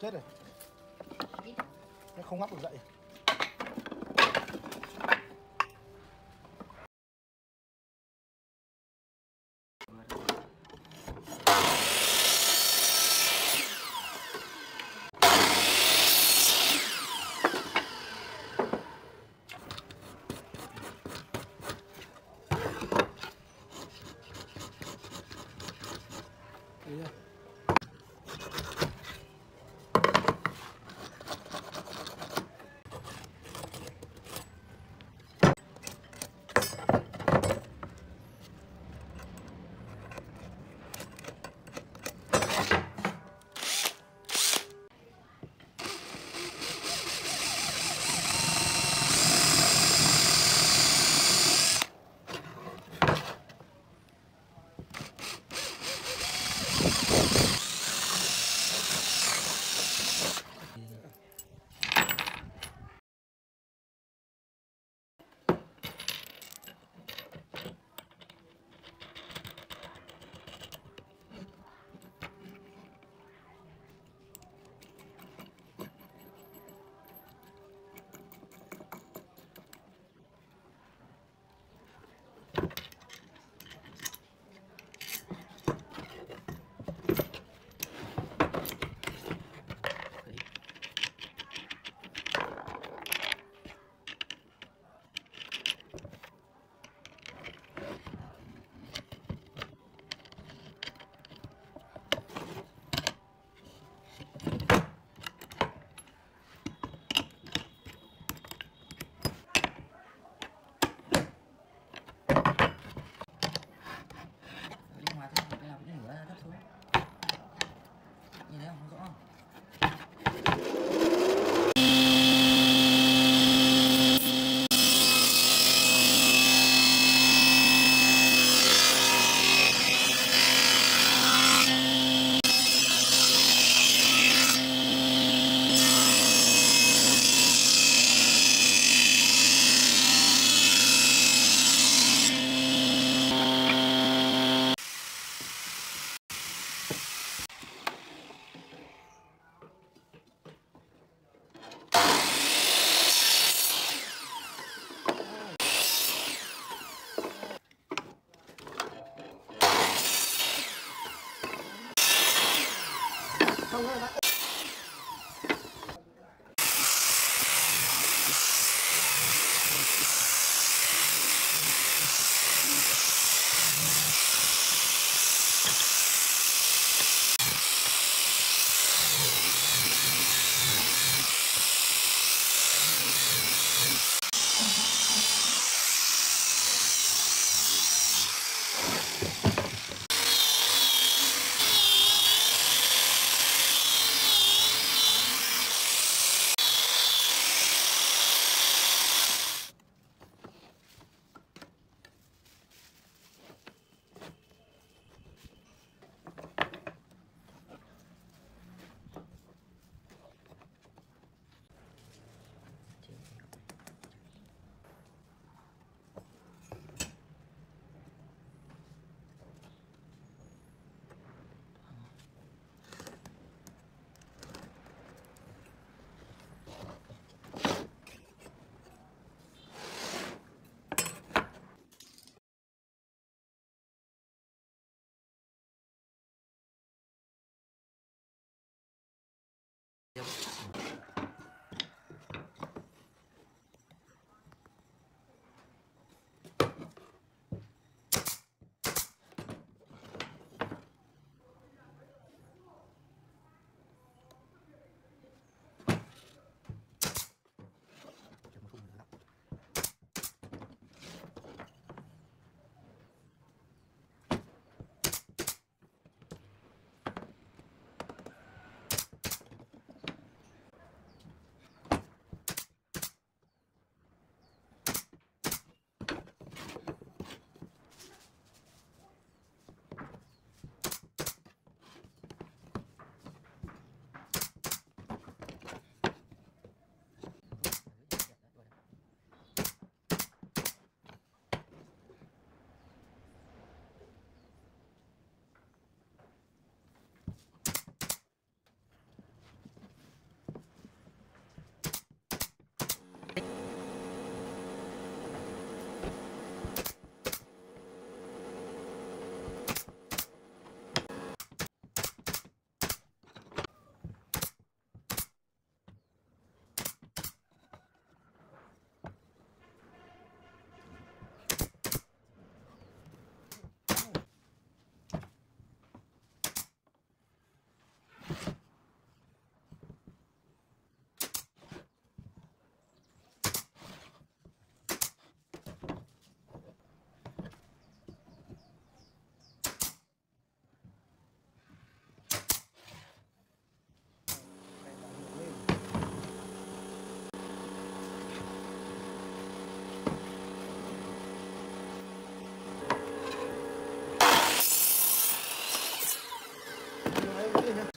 chết rồi nó không ngóc được dậy Yeah.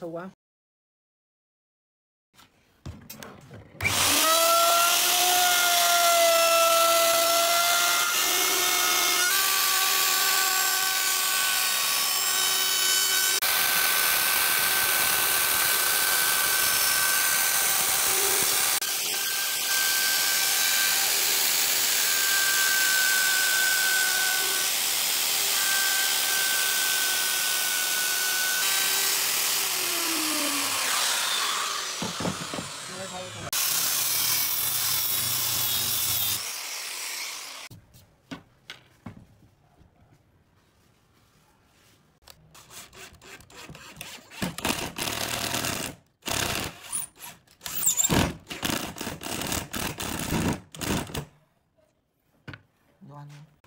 So while. 하는